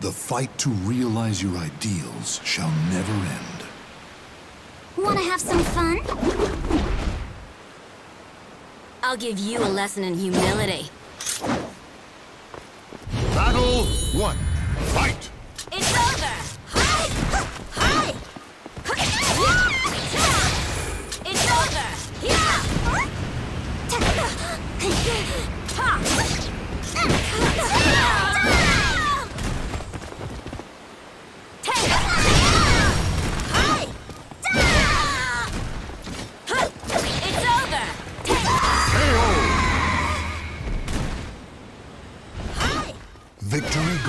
The fight to realize your ideals shall never end. Wanna have some fun? I'll give you a lesson in humility. Battle one.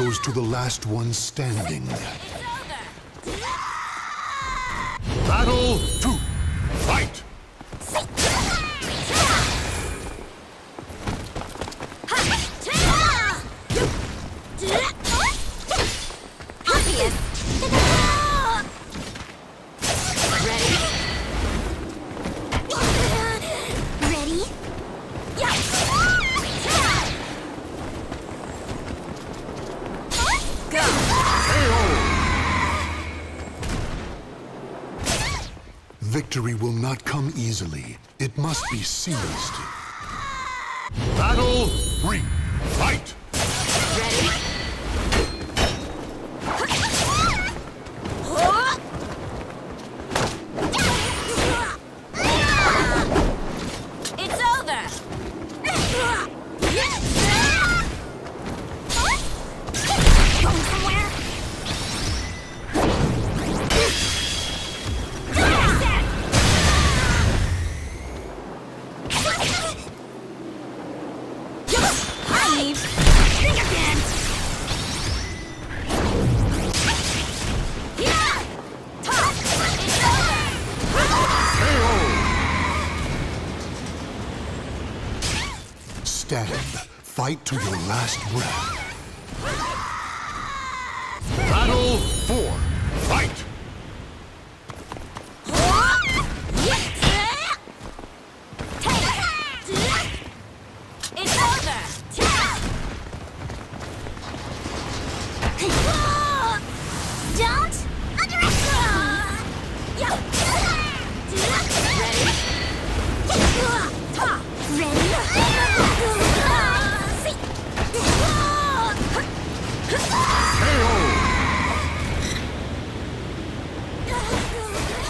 Goes to the last one standing. It's over! Battle two. Fight! Victory will not come easily. It must be seized. Battle three. Fight! It's Leave! Think again! Stand. Fight to your last breath.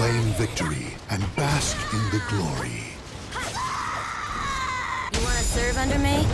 Claim victory and bask in the glory. You wanna serve under me?